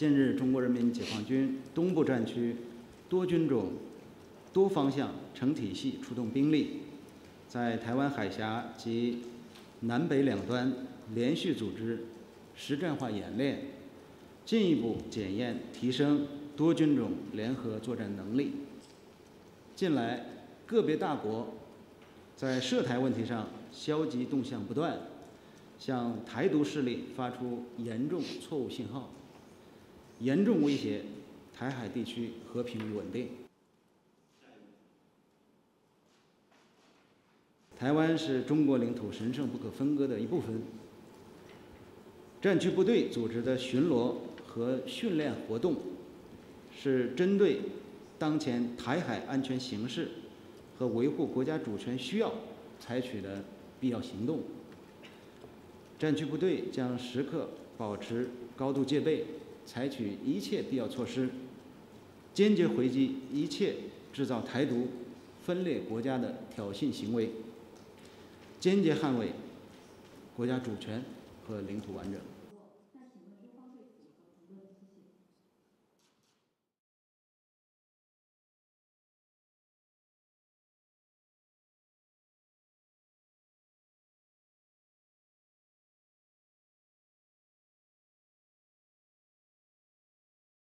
近日，中国人民解放军东部战区多军种、多方向、成体系出动兵力，在台湾海峡及南北两端连续组织实战化演练，进一步检验提升多军种联合作战能力。近来，个别大国在涉台问题上消极动向不断，向台独势力发出严重错误信号，严重威胁台海地区和平与稳定。台湾是中国领土神圣不可分割的一部分。战区部队组织的巡逻和训练活动，是针对当前台海安全形势和维护国家主权需要采取的必要行动。战区部队将时刻保持高度戒备，采取一切必要措施，坚决回击一切制造台独、分裂国家的挑衅行为。坚决捍卫国家主权和领土完整。